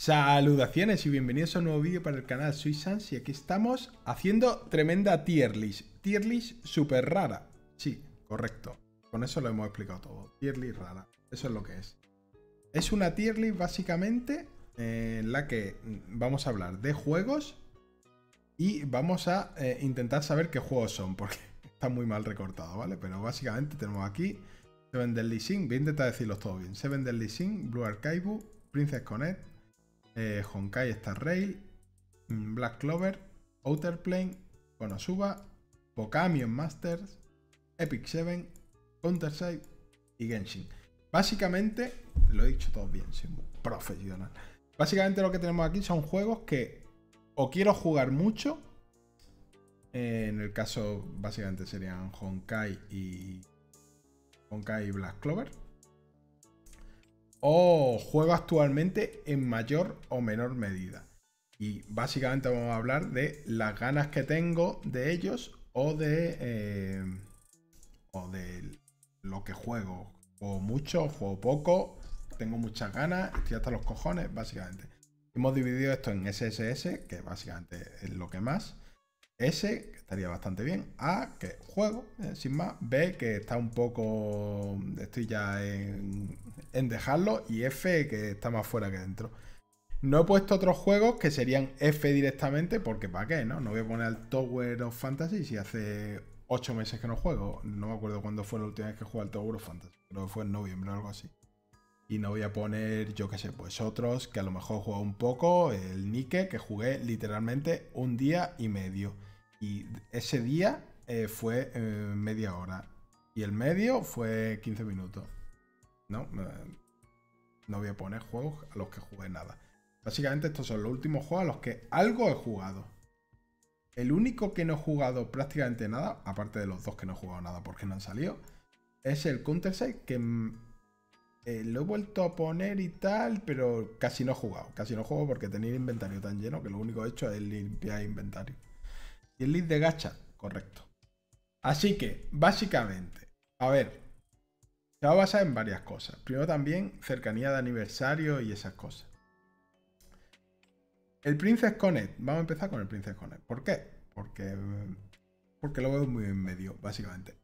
Saludaciones y bienvenidos a un nuevo vídeo para el canal Soy Sans y aquí estamos haciendo tremenda tier list. Tier list súper rara. Sí, correcto. Con eso lo hemos explicado todo. Tier list rara. Eso es lo que es. Es una tier list básicamente en la que vamos a hablar de juegos y vamos a eh, intentar saber qué juegos son porque está muy mal recortado, ¿vale? Pero básicamente tenemos aquí Seven Deadly Sin, voy a intentar decirlos todo bien. Seven Deadly Sin, Blue Archive, Princess Connect, eh, Honkai Star Rail, mm, Black Clover, Outer Plane, Konosuba, Pokamion Masters, Epic 7, Counter-Strike y Genshin. Básicamente, lo he dicho todo bien, soy profesional. Básicamente lo que tenemos aquí son juegos que o quiero jugar mucho, en el caso básicamente serían Honkai y Honkai Black Clover. O juego actualmente en mayor o menor medida. Y básicamente vamos a hablar de las ganas que tengo de ellos o de, eh, o de lo que juego. Juego mucho, juego poco, tengo muchas ganas, estoy hasta los cojones, básicamente. Hemos dividido esto en SSS, que básicamente es lo que más. S, que estaría bastante bien. A, que juego, eh, sin más. B, que está un poco. Estoy ya en, dejarlo. Y F, que está más fuera que dentro. No he puesto otros juegos que serían F directamente, porque ¿para qué? No, no voy a poner al Tower of Fantasy si hace 8 meses que no juego. No me acuerdo cuándo fue la última vez que jugué al Tower of Fantasy. Creo que fue en noviembre o algo así. Y no voy a poner, yo qué sé, pues otros que a lo mejor juego un poco. El Nike, que jugué literalmente un día y medio. Y ese día eh, fue eh, media hora. Y el medio fue 15 minutos. No, no voy a poner juegos a los que jugué nada. Básicamente estos son los últimos juegos a los que algo he jugado. El único que no he jugado prácticamente nada, aparte de los dos que no he jugado nada porque no han salido, es el Counter-Strike que eh, lo he vuelto a poner y tal, pero casi no he jugado. Casi no juego porque tenía el inventario tan lleno que lo único que he hecho es limpiar inventario. Y el lead de gacha, correcto. Así que, básicamente, a ver, se va a basar en varias cosas. Primero también cercanía de aniversario y esas cosas. El Princess Connect. Vamos a empezar con el Princess Connect. ¿Por qué? Porque, porque lo veo muy en medio, básicamente.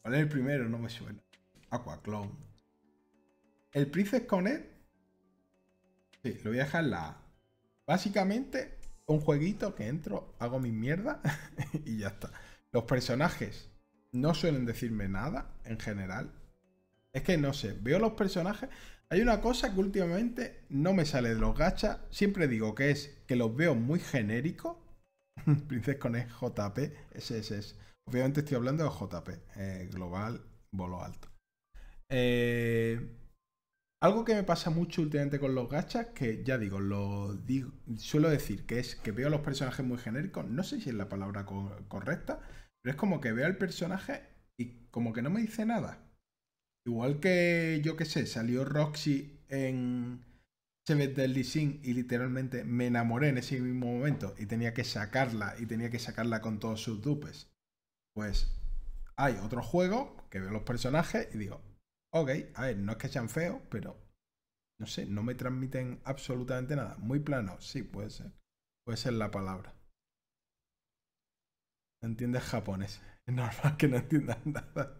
¿Cuál es el primero? No me suena. Aquaclone. El Princess Connect. Sí, lo voy a dejar en la A. Básicamente un jueguito que entro, hago mi mierda y ya está. Los personajes no suelen decirme nada en general. Es que no sé, veo los personajes. Hay una cosa que últimamente no me sale de los gachas. Siempre digo que es que los veo muy genéricos. Princess con JP, SSS. Obviamente estoy hablando de JP, eh, global, bolo alto. Eh, algo que me pasa mucho últimamente con los gachas, que ya digo, lo digo, suelo decir que es que veo a los personajes muy genéricos, no sé si es la palabra correcta, pero es como que veo al personaje y como que no me dice nada. Igual que, yo que sé, salió Roxy en Seven Deadly Sin y literalmente me enamoré en ese mismo momento y tenía que sacarla y tenía que sacarla con todos sus dupes. Pues hay otro juego que veo los personajes y digo, Ok, a ver, no es que sean feos, pero no sé, no me transmiten absolutamente nada. Muy plano, sí, puede ser. Puede ser la palabra. No entiendes japonés. Es normal que no entiendas nada.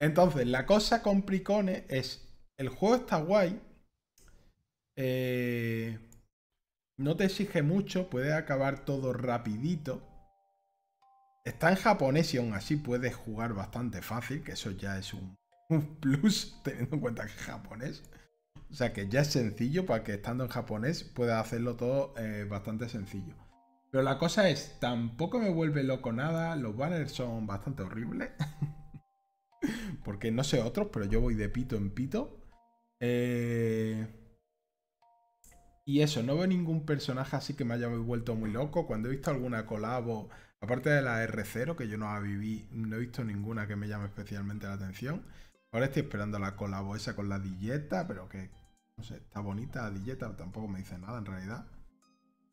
Entonces, la cosa con Pricone es, el juego está guay. Eh, no te exige mucho, puedes acabar todo rapidito. Está en japonés y aún así puedes jugar bastante fácil, que eso ya es un un plus teniendo en cuenta que es japonés. O sea que ya es sencillo para que estando en japonés pueda hacerlo todo eh, bastante sencillo. Pero la cosa es, tampoco me vuelve loco nada. Los banners son bastante horribles. Porque no sé otros, pero yo voy de pito en pito. Eh, y eso, no veo ningún personaje así que me haya vuelto muy loco. Cuando he visto alguna colabo, aparte de la R0, que yo no la viví, no he visto ninguna que me llame especialmente la atención. Ahora estoy esperando la colabo esa con la Dilleta, pero que, no sé, está bonita la Dilleta, tampoco me dice nada en realidad.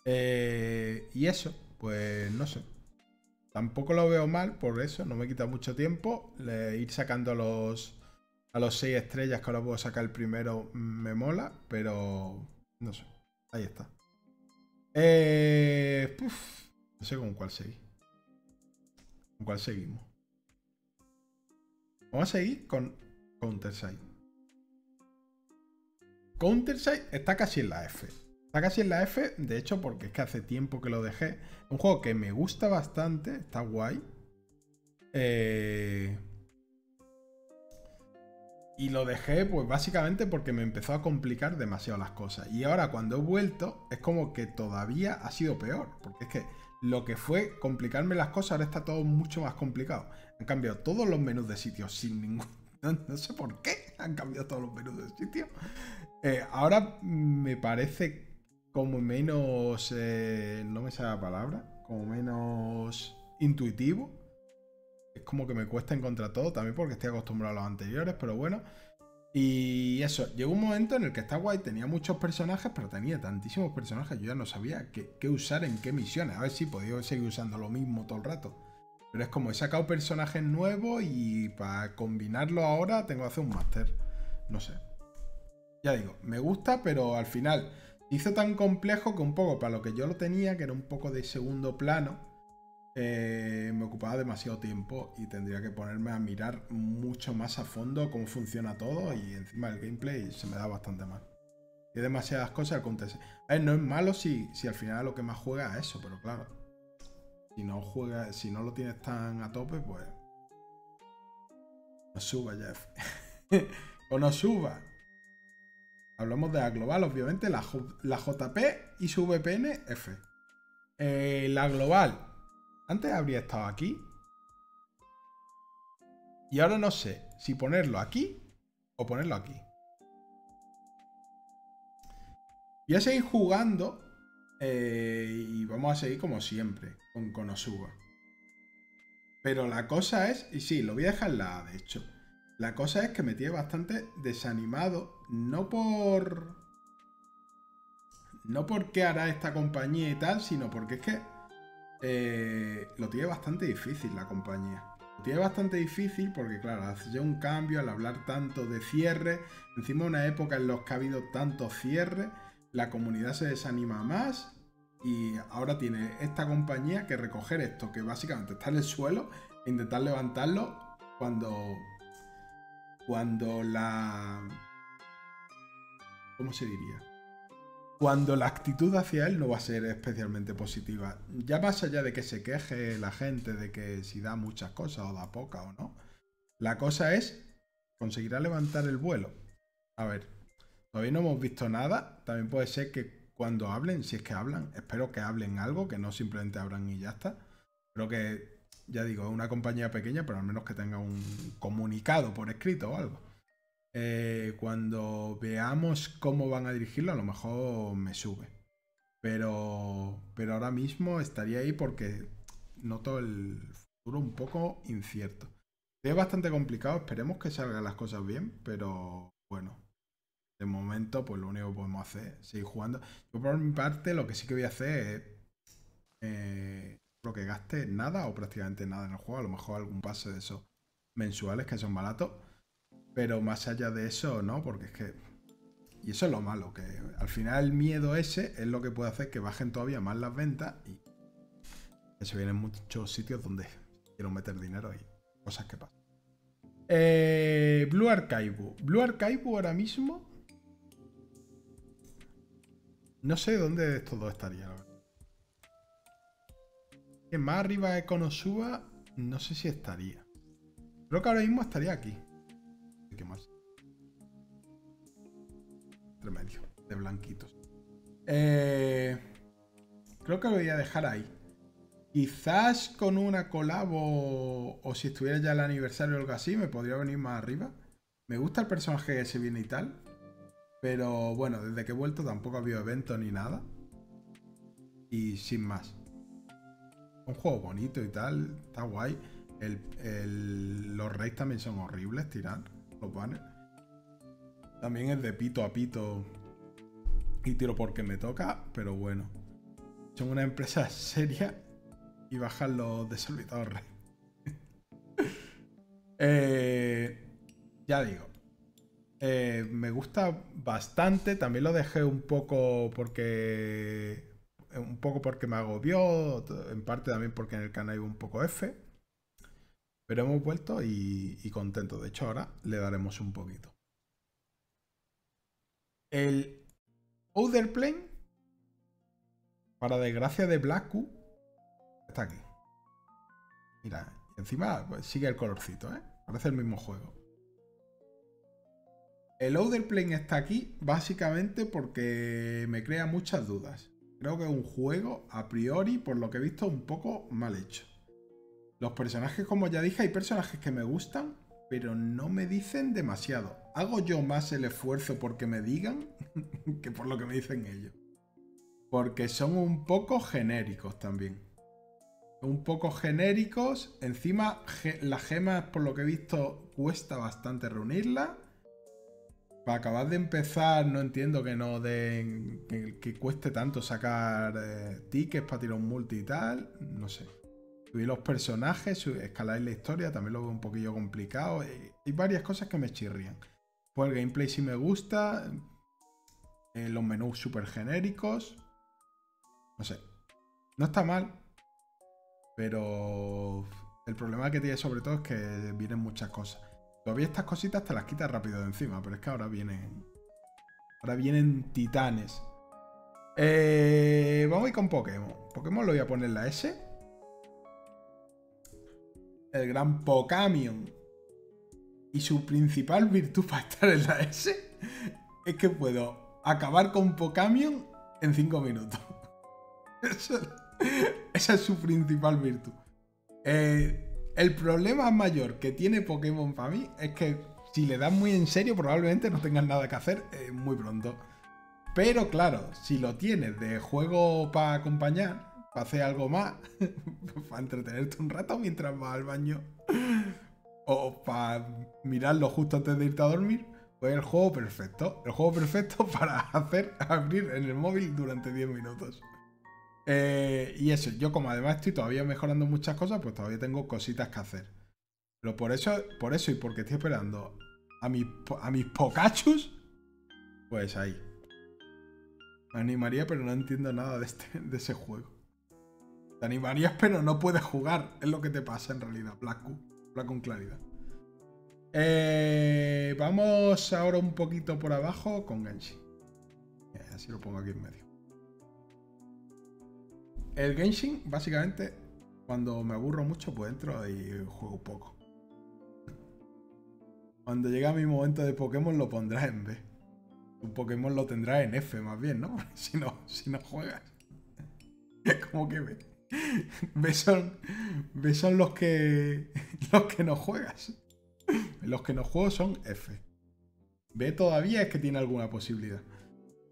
Eh, y eso, pues no sé. Tampoco lo veo mal, por eso no me quita mucho tiempo ir sacando los, a los 6 estrellas que ahora puedo sacar el primero me mola, pero no sé. Ahí está. Eh, no sé con cuál seguir. ¿Con cuál seguimos? Vamos a seguir con Counter-Side. Counter-Side está casi en la F. Está casi en la F, de hecho, porque es que hace tiempo que lo dejé. Un juego que me gusta bastante, está guay. Eh, y lo dejé, pues básicamente porque me empezó a complicar demasiado las cosas. Y ahora cuando he vuelto, es como que todavía ha sido peor. Porque es que lo que fue complicarme las cosas, ahora está todo mucho más complicado. Han cambiado todos los menús de sitio sin ningún. No, sé por qué han cambiado todos los menús de sitio. Eh, ahora me parece como menos. Eh, no me sale la palabra. Como menos intuitivo. Es como que me cuesta encontrar todo, también porque estoy acostumbrado a los anteriores, pero bueno. Y eso, llegó un momento en el que está guay, tenía muchos personajes, pero tenía tantísimos personajes, yo ya no sabía qué, usar en qué misiones. A ver si podía seguir usando lo mismo todo el rato. Pero es como he sacado personajes nuevos y para combinarlo ahora tengo que hacer un máster. No sé. Ya digo, me gusta, pero al final hizo tan complejo que un poco para lo que yo lo tenía, que era un poco de segundo plano, eh, me ocupaba demasiado tiempo y tendría que ponerme a mirar mucho más a fondo cómo funciona todo y encima el gameplay se me da bastante mal. Hay demasiadas cosas acontecen. A ver, no es malo si, si al final lo que más juega es eso, pero claro. Si no juega, si no lo tienes tan a tope, pues. No suba, Jeff. o no suba. Hablamos de la global, obviamente, la, la JP y su VPN F. Eh, la global, antes habría estado aquí. Y ahora no sé si ponerlo aquí o ponerlo aquí. Voy a seguir jugando eh, y vamos a seguir como siempre con Konosuba. Pero la cosa es, y sí, lo voy a dejar la de hecho. La cosa es que me tiene bastante desanimado, no por... No porque hará esta compañía y tal, sino porque es que eh, lo tiene bastante difícil la compañía. Lo tiene bastante difícil porque, claro, hace un cambio al hablar tanto de cierre, encima una época en la que ha habido tanto cierre, la comunidad se desanima más y ahora tiene esta compañía que recoger esto, que básicamente está en el suelo, e intentar levantarlo cuando, cuando la... ¿Cómo se diría? cuando la actitud hacia él no va a ser especialmente positiva. Ya más allá de que se queje la gente de que si da muchas cosas o da poca o no, la cosa es, ¿conseguirá levantar el vuelo? A ver, todavía no hemos visto nada, también puede ser que cuando hablen, si es que hablan, espero que hablen algo, que no simplemente abran y ya está. Creo que, ya digo, es una compañía pequeña, pero al menos que tenga un comunicado por escrito o algo. Eh, cuando veamos cómo van a dirigirlo, a lo mejor me sube. Pero, pero ahora mismo estaría ahí porque noto el futuro un poco incierto. Es bastante complicado, esperemos que salgan las cosas bien, pero bueno, pues lo único que podemos hacer es seguir jugando. Yo por mi parte lo que sí que voy a hacer es eh, lo que gaste nada o prácticamente nada en el juego, a lo mejor algún pase de esos mensuales que son baratos pero más allá de eso, no, porque es que. Y eso es lo malo, que al final el miedo ese es lo que puede hacer que bajen todavía más las ventas y se vienen muchos sitios donde quiero meter dinero y cosas que pasan. Eh, Blue Archive. Blue Archive ahora mismo. No sé dónde de estos dos estaría. Que más arriba de Konosuba, no sé si estaría. Creo que ahora mismo estaría aquí que más. Entre de blanquitos. Eh, creo que lo voy a dejar ahí. Quizás con una colabo o si estuviera ya el aniversario o algo así, me podría venir más arriba. Me gusta el personaje que se viene y tal. Pero bueno, desde que he vuelto tampoco ha habido evento ni nada. Y sin más. Un juego bonito y tal, está guay. los reyes también son horribles tirar los banners. También es de pito a pito y tiro porque me toca, pero bueno. Son una empresa seria y bajan los desorbitados eh, ya digo, Eh, me gusta bastante. También lo dejé un poco porque. Un poco porque me agobió. En parte también porque en el canal iba un poco F. Pero hemos vuelto y, contento. De hecho, ahora le daremos un poquito. El Other Plane, para desgracia de Black Q, está aquí. Mira, encima pues, sigue el colorcito, ¿eh? Parece el mismo juego. El Other Plane está aquí básicamente porque me crea muchas dudas. Creo que es un juego, a priori, por lo que he visto, un poco mal hecho. Los personajes, como ya dije, hay personajes que me gustan, pero no me dicen demasiado. Hago yo más el esfuerzo porque me digan que por lo que me dicen ellos. Porque son un poco genéricos también. Un poco genéricos. Encima, las gemas, por lo que he visto, cuesta bastante reunirlas. Para acabar de empezar, no entiendo que no den. que, cueste tanto sacar eh, tickets para tirar un multi y tal. No sé. Subir los personajes, escalar la historia, también lo veo un poquillo complicado. Hay varias cosas que me chirrían. Pues el gameplay sí me gusta. Eh, los menús súper genéricos. No sé. No está mal. Pero el problema que tiene sobre todo es que vienen muchas cosas. Todavía estas cositas te las quitas rápido de encima, pero es que ahora vienen. Ahora vienen titanes. Eh, vamos a ir con Pokémon. Pokémon lo voy a poner la S el gran Pocamion. Y su principal virtud para estar en la S es que puedo acabar con Pocamion en 5 minutos. esa es su principal virtud. Eh, el problema mayor que tiene Pokémon para mí es que si le das muy en serio probablemente no tengas nada que hacer eh, muy pronto. Pero claro, si lo tienes de juego para acompañar, para hacer algo más, para entretenerte un rato mientras vas al baño, o para mirarlo justo antes de irte a dormir, pues el juego perfecto. El juego perfecto para hacer abrir en el móvil durante 10 minutos. Eh, y eso, yo como además estoy todavía mejorando muchas cosas, pues todavía tengo cositas que hacer. Pero por eso, por eso y porque estoy esperando a mis, a mis Pokachus, pues ahí. Me animaría, pero no entiendo nada de, este, de ese juego. Te animarías, pero no puedes jugar. Es lo que te pasa en realidad, Black, Black con claridad. Eh, vamos ahora un poquito por abajo con Genshin. Eh, así lo pongo aquí en medio. El Genshin, básicamente, cuando me aburro mucho, pues entro y juego poco. Cuando llega mi momento de Pokémon, lo pondrás en B. Un Pokémon lo tendrás en F, más bien, ¿no? si no, si no juegas. Como que B. ¿Ves son, son los que los que no juegas. Los que no juego son F. B todavía es que tiene alguna posibilidad.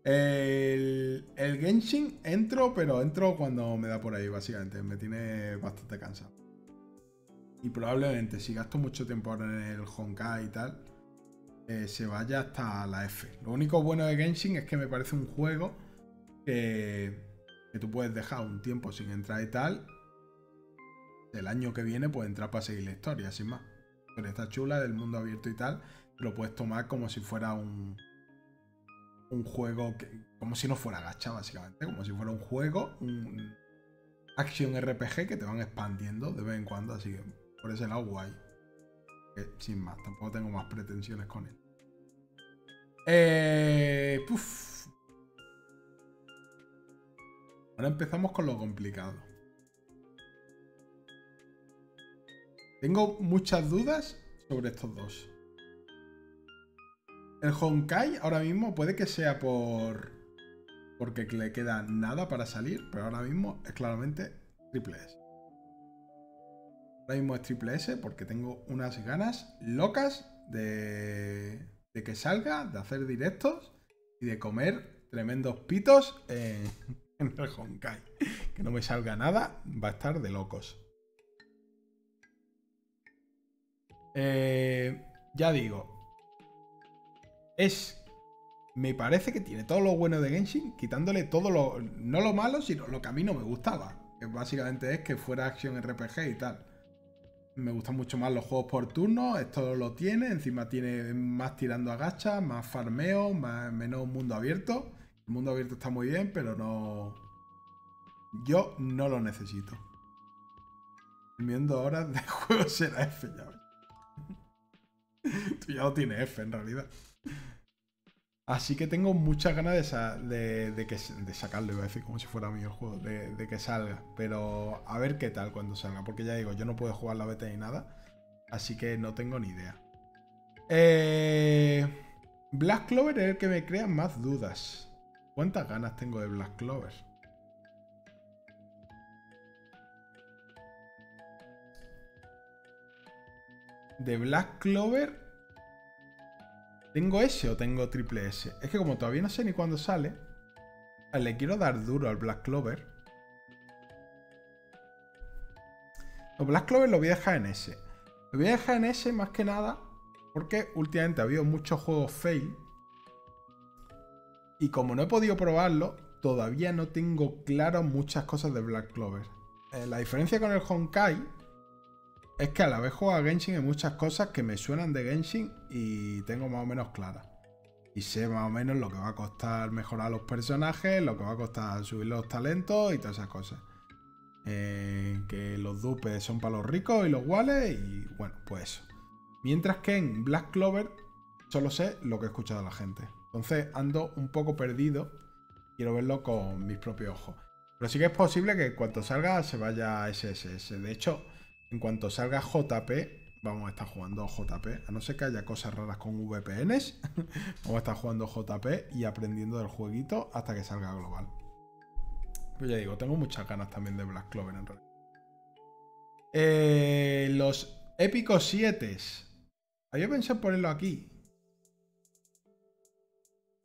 El, Genshin entro, pero entro cuando me da por ahí, básicamente. Me tiene bastante cansado. Y probablemente si gasto mucho tiempo en el Honkai y tal, eh, se vaya hasta la F. Lo único bueno de Genshin es que me parece un juego que que tú puedes dejar un tiempo sin entrar y tal. El año que viene puedes entrar para seguir la historia, sin más. Pero está chula del mundo abierto y tal. Lo puedes tomar como si fuera un, un juego, que, como si no fuera gacha, básicamente. Como si fuera un juego, un action RPG que te van expandiendo de vez en cuando. Así que por ese lado, guay. sin más, tampoco tengo más pretensiones con él. Eh, Ahora empezamos con lo complicado. Tengo muchas dudas sobre estos dos. El Honkai ahora mismo puede que sea por... Porque le queda nada para salir, pero ahora mismo es claramente triple S. Ahora mismo es triple S porque tengo unas ganas locas de, que salga, de hacer directos y de comer tremendos pitos en, en el Honkai. Que no me salga nada, va a estar de locos. Eh, ya digo. Es. Me parece que tiene todo lo bueno de Genshin, quitándole todo lo. No lo malo, sino lo que a mí no me gustaba. Que básicamente es que fuera acción RPG y tal. Me gustan mucho más los juegos por turno. Esto lo tiene. Encima tiene más tirando a gacha, más farmeo, más, menos mundo abierto. El mundo abierto está muy bien, pero no. Yo no lo necesito. Viendo horas de juego será F ya. Tú ya lo tienes F en realidad. Así que tengo muchas ganas de, de, sacarlo, iba a decir como si fuera mío el juego, de, que salga. Pero a ver qué tal cuando salga, porque ya digo, yo no puedo jugar la beta ni nada, así que no tengo ni idea. Eh, Black Clover es el que me crea más dudas. ¿Cuántas ganas tengo de Black Clover? De Black Clover ¿Tengo S o tengo triple S? Es que como todavía no sé ni cuándo sale, le quiero dar duro al Black Clover. El Black Clover lo voy a dejar en S. Lo voy a dejar en S más que nada porque últimamente ha habido muchos juegos fail. Y como no he podido probarlo, todavía no tengo claro muchas cosas de Black Clover. Eh, la diferencia con el Honkai es que a la vez juego a Genshin hay muchas cosas que me suenan de Genshin y tengo más o menos claras. Y sé más o menos lo que va a costar mejorar los personajes, lo que va a costar subir los talentos y todas esas cosas. Eh, que los dupes son para los ricos y los guales y bueno, pues eso. Mientras que en Black Clover solo sé lo que he escuchado a la gente. Entonces ando un poco perdido. Quiero verlo con mis propios ojos. Pero sí que es posible que cuando salga se vaya a SSS. De hecho, en cuanto salga JP, vamos a estar jugando JP. A no ser que haya cosas raras con VPNs, vamos a estar jugando JP y aprendiendo del jueguito hasta que salga global. Pues ya digo, tengo muchas ganas también de Black Clover en realidad. Eh, los épicos 7. Había pensado en ponerlo aquí.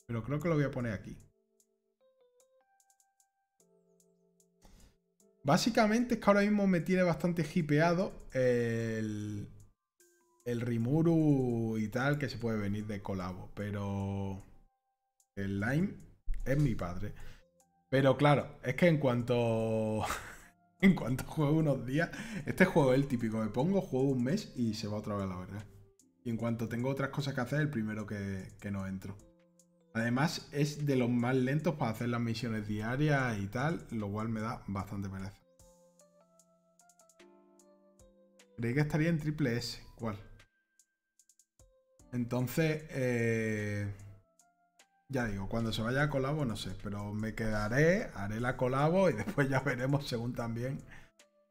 Pero creo que lo voy a poner aquí. Básicamente es que ahora mismo me tiene bastante hipeado el, el Rimuru y tal que se puede venir de colabo. Pero el Lime es mi padre. Pero claro, es que en cuanto... en cuanto juego unos días, este juego es el típico. Me pongo, juego un mes y se va otra vez la verdad. Y en cuanto tengo otras cosas que hacer, el primero que, que no entro. Además, es de los más lentos para hacer las misiones diarias y tal, lo cual me da bastante pereza. Creí que estaría en triple S. ¿Cuál? Entonces, eh, ya digo, cuando se vaya a colabo no sé, pero me quedaré, haré la colabo y después ya veremos según también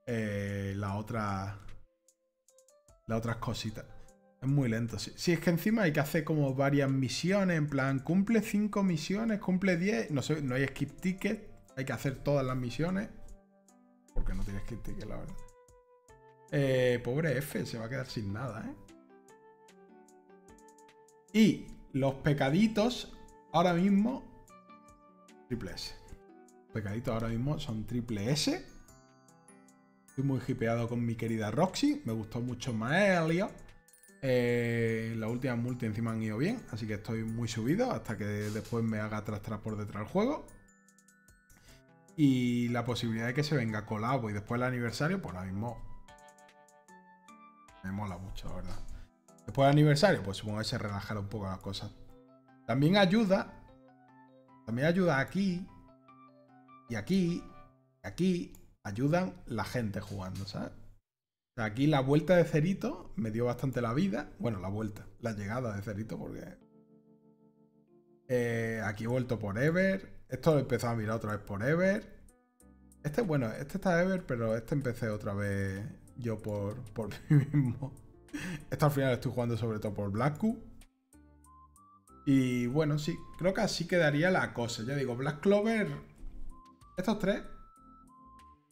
eh, la las otras cositas. Es muy lento. Sí. es que encima hay que hacer como varias misiones. En plan, cumple 5 misiones, cumple 10. No, sé, no hay skip ticket. Hay que hacer todas las misiones. Porque no tiene skip ticket, la verdad. Eh, pobre F, se va a quedar sin nada, ¿eh? Y los pecaditos ahora mismo. Triple S. Los pecaditos ahora mismo son triple S. Estoy muy hipeado con mi querida Roxy. Me gustó mucho más Helio. Eh, las últimas multi encima han ido bien, así que estoy muy subido hasta que después me haga trastrar por detrás el juego. Y la posibilidad de que se venga colabo y después el aniversario, pues ahora mismo me mola mucho, la verdad. Después del aniversario, pues supongo que se relajará un poco las cosas. También ayuda, también ayuda aquí y aquí y aquí, ayudan la gente jugando, ¿sabes? Aquí la vuelta de Cerito me dio bastante la vida. Bueno, la vuelta, la llegada de Cerito, porque. Eh, aquí he vuelto por Ever. Esto lo he empezado a mirar otra vez por Ever. Este, bueno, este está Ever, pero este empecé otra vez yo por, por mí mismo. Esto al final estoy jugando sobre todo por Black Q. Y bueno, sí, creo que así quedaría la cosa. Ya digo, Black Clover. Estos tres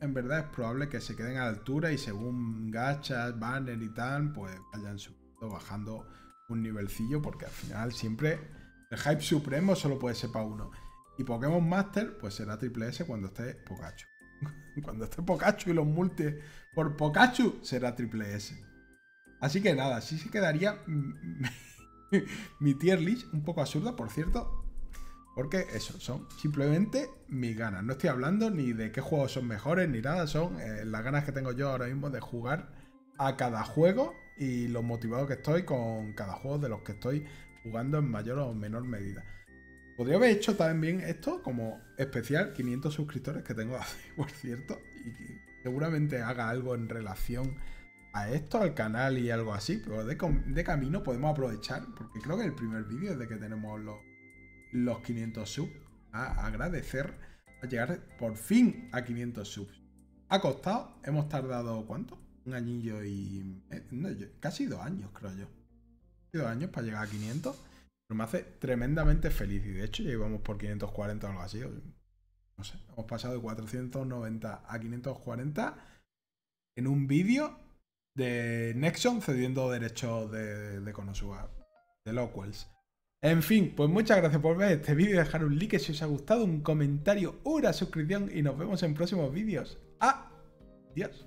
en verdad es probable que se queden a la altura y según gachas, banner y tal, pues vayan subiendo, bajando un nivelcillo, porque al final siempre el hype supremo solo puede ser para uno. Y Pokémon Master, pues será triple S cuando esté Pikachu. cuando esté Pikachu y los multi por Pikachu, será triple S. Así que nada, así se quedaría mi tier list, un poco absurda, por cierto, porque eso, son simplemente mis ganas. No estoy hablando ni de qué juegos son mejores ni nada, son eh, las ganas que tengo yo ahora mismo de jugar a cada juego y lo motivado que estoy con cada juego de los que estoy jugando en mayor o menor medida. Podría haber hecho también esto como especial 500 suscriptores que tengo, por cierto, y que seguramente haga algo en relación a esto, al canal y algo así, pero de, camino podemos aprovechar, porque creo que el primer vídeo es de que tenemos los, los 500 subs, a agradecer a llegar por fin a 500 subs. Ha costado, hemos tardado, ¿cuánto? Un añillo y... Eh, casi dos años, creo yo. Dos años para llegar a 500. Pero me hace tremendamente feliz. Y de hecho ya íbamos por 540 o algo así. No sé, hemos pasado de 490 a 540 en un vídeo de Nexon cediendo derechos de, de Konosuba, de Lockwells. En fin, pues muchas gracias por ver este vídeo, dejar un like si os ha gustado, un comentario, una suscripción y nos vemos en próximos vídeos. Adiós.